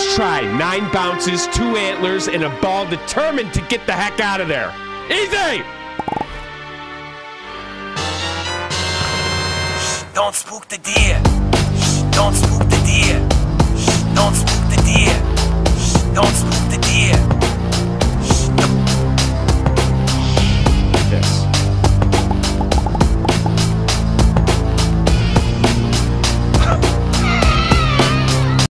first try. Nine bounces, two antlers, and a ball determined to get the heck out of there. Easy! Don't spook the deer. Don't spook the deer. Don't spook the deer. don't spook